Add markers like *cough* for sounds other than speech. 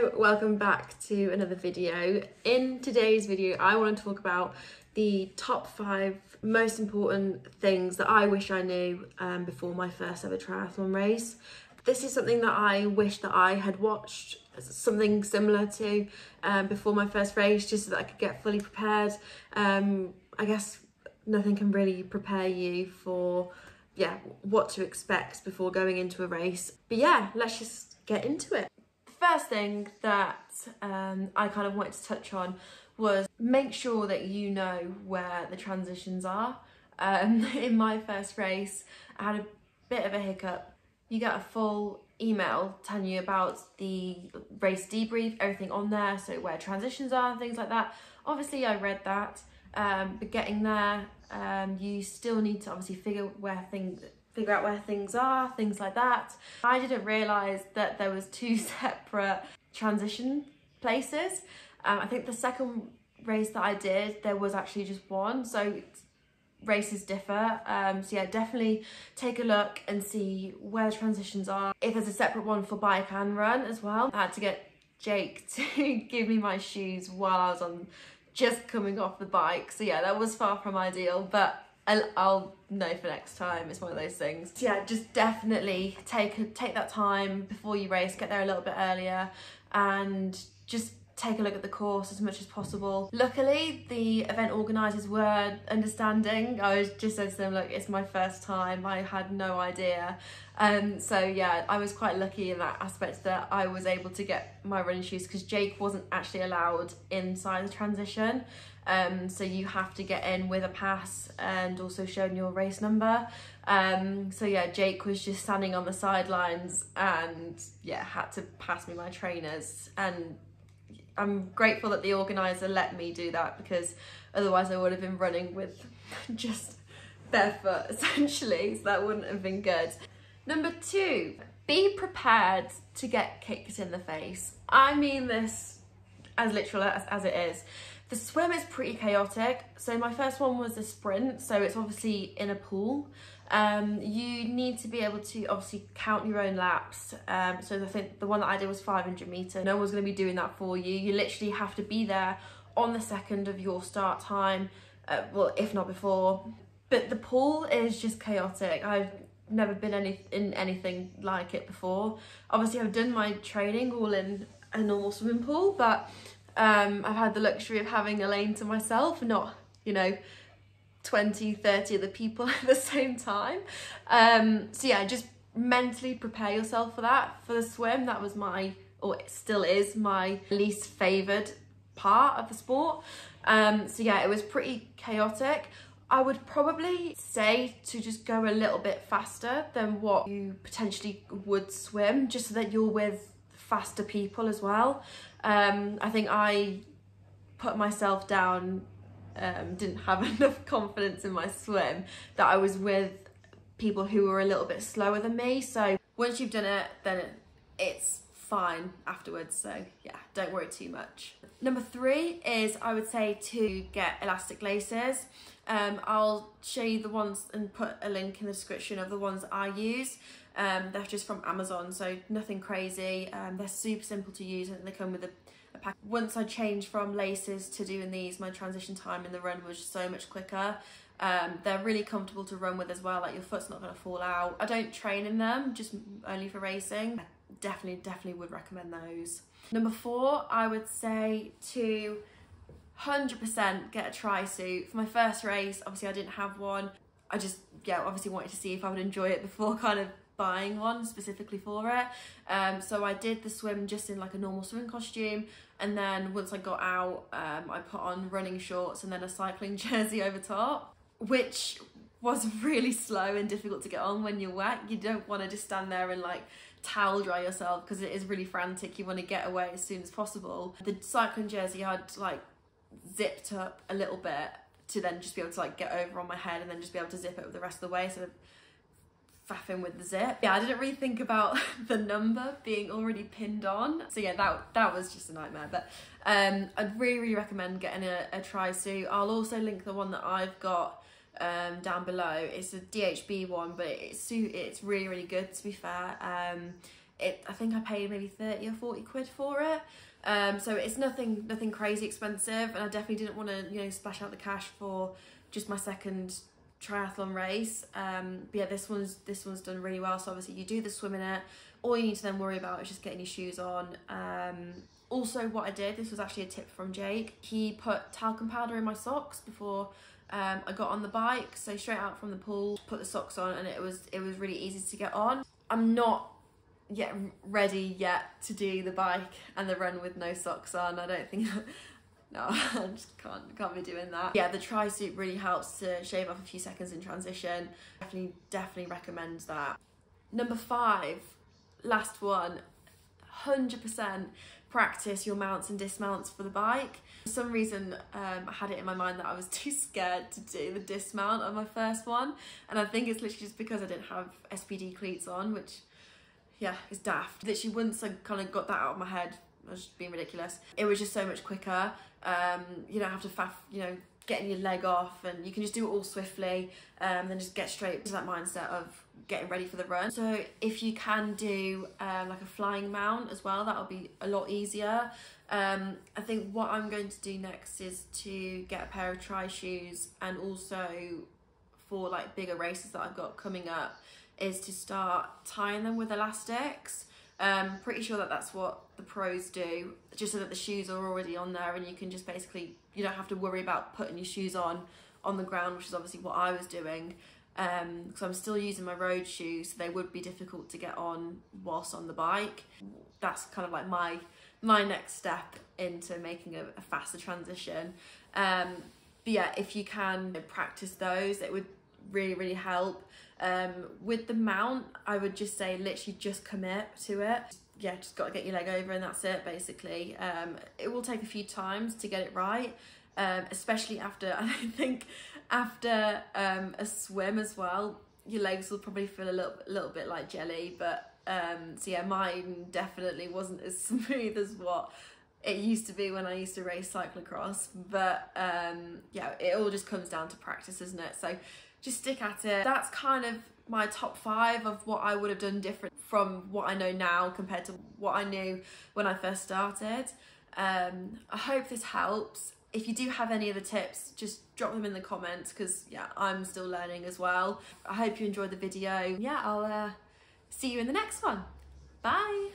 Welcome back to another video. In today's video, I want to talk about the top five most important things that I wish I knew um, before my first ever triathlon race. This is something that I wish that I had watched something similar to um, before my first race, just so that I could get fully prepared. Um, I guess nothing can really prepare you for yeah what to expect before going into a race. But yeah, let's just get into it first thing that um, I kind of wanted to touch on was make sure that you know where the transitions are. Um, *laughs* in my first race, I had a bit of a hiccup. You get a full email telling you about the race debrief, everything on there, so where transitions are, things like that. Obviously, I read that, um, but getting there, um, you still need to obviously figure where things figure out where things are, things like that. I didn't realise that there was two *laughs* separate transition places. Um, I think the second race that I did, there was actually just one. So races differ. Um, so yeah, definitely take a look and see where the transitions are. If there's a separate one for bike and run as well. I had to get Jake *laughs* to give me my shoes while I was on just coming off the bike. So yeah, that was far from ideal, but I'll, know for next time. It's one of those things. Yeah, just definitely take take that time before you race. Get there a little bit earlier, and just take a look at the course as much as possible. Luckily, the event organisers were understanding. I just said to them, look, it's my first time. I had no idea. Um, so yeah, I was quite lucky in that aspect that I was able to get my running shoes because Jake wasn't actually allowed inside the transition. Um, so you have to get in with a pass and also showing your race number. Um, so yeah, Jake was just standing on the sidelines and yeah, had to pass me my trainers. And I'm grateful that the organizer let me do that because otherwise I would have been running with *laughs* just barefoot *laughs* essentially. So that wouldn't have been good. Number two, be prepared to get kicked in the face. I mean this as literal as, as it is. The swim is pretty chaotic. So my first one was a sprint, so it's obviously in a pool. Um, you need to be able to obviously count your own laps. Um, so I think the one that I did was 500 meter. No one's going to be doing that for you. You literally have to be there on the second of your start time, uh, well, if not before. But the pool is just chaotic. I've never been any in anything like it before. Obviously, I've done my training all in a normal swimming pool, but um, I've had the luxury of having a lane to myself, not, you know, 20, 30 other people *laughs* at the same time. Um, so yeah, just mentally prepare yourself for that. For the swim, that was my, or it still is, my least favoured part of the sport. Um, so yeah, it was pretty chaotic. I would probably say to just go a little bit faster than what you potentially would swim, just so that you're with faster people as well. Um, I think I put myself down, um, didn't have *laughs* enough confidence in my swim that I was with people who were a little bit slower than me. So once you've done it, then it's fine afterwards. So yeah, don't worry too much. Number three is I would say to get elastic laces. Um, I'll show you the ones and put a link in the description of the ones I use. Um, they're just from Amazon, so nothing crazy. Um, they're super simple to use and they come with a. Once I changed from laces to doing these, my transition time in the run was so much quicker. Um, they're really comfortable to run with as well, like your foot's not going to fall out. I don't train in them, just only for racing. Definitely, definitely would recommend those. Number four, I would say to 100% get a tri suit. For my first race, obviously I didn't have one. I just, yeah, obviously wanted to see if I would enjoy it before *laughs* kind of buying one specifically for it. Um, so I did the swim just in like a normal swim costume. And then once I got out, um, I put on running shorts and then a cycling *laughs* jersey over top, which was really slow and difficult to get on when you're wet. You don't want to just stand there and like towel dry yourself because it is really frantic. You want to get away as soon as possible. The cycling jersey had like zipped up a little bit to then just be able to like get over on my head and then just be able to zip it the rest of the way. So faffing with the zip. Yeah, I didn't really think about *laughs* the number being already pinned on. So yeah, that that was just a nightmare. But um, I'd really, really recommend getting a, a tri-suit. I'll also link the one that I've got um, down below. It's a DHB one, but it's it's really, really good to be fair. Um, it I think I paid maybe 30 or 40 quid for it. Um, so it's nothing nothing crazy expensive and I definitely didn't want to, you know, splash out the cash for just my second triathlon race. Um, but yeah, this one's this one's done really well. So obviously you do the swim in it. All you need to then worry about is just getting your shoes on. Um, also what I did, this was actually a tip from Jake. He put talcum powder in my socks before um, I got on the bike. So straight out from the pool, put the socks on and it was it was really easy to get on. I'm not yet ready yet to do the bike and the run with no socks on. I don't think *laughs* no, *laughs* I just can't can't be doing that. Yeah, the tri suit really helps to shave off a few seconds in transition. Definitely, definitely recommend that. Number five, last one, 100% practice your mounts and dismounts for the bike. For some reason, um, I had it in my mind that I was *laughs* too scared to do the dismount on my first one. And I think it's literally just because I didn't have SPD cleats on, which, yeah, is daft. Literally once I kind of got that out of my head, I was just being ridiculous. It was just so much quicker. Um, you don't have to faff, you know, getting your leg off and you can just do it all swiftly um, and then just get straight to that mindset of getting ready for the run. So if you can do um, like a flying mount as well, that'll be a lot easier. Um, I think what I'm going to do next is to get a pair of tri shoes and also for like bigger races that I've got coming up is to start tying them with elastics. Um, pretty sure that that's what the pros do, just so that the shoes are already on there and you can just basically, you don't have to worry about putting your shoes on on the ground, which is obviously what I was doing. Um, I'm still using my road shoes, so they would be difficult to get on whilst on the bike. That's kind of like my my next step into making a, a faster transition. Um, but yeah, if you can practice those, it would really really help. Um, with the mount, I would just say literally just commit to it. Yeah, just got to get your leg over and that's it basically. Um, it will take a few times to get it right, um, especially after, *laughs* I think after um, a swim as well, your legs will probably feel a little, little bit like jelly, but um, so yeah, mine definitely wasn't as *laughs* smooth as what it used to be when I used to race cyclocross. But um, yeah, it all just comes down to practice, isn't it? So just stick at it. That's kind of my top five of what I would have done different from what I know now compared to what I knew when I first started. Um, I hope this helps. If you do have any other tips, just drop them in the comments because yeah, I'm still learning as well. I hope you enjoyed the video. Yeah, I'll uh, see you in the next one. Bye.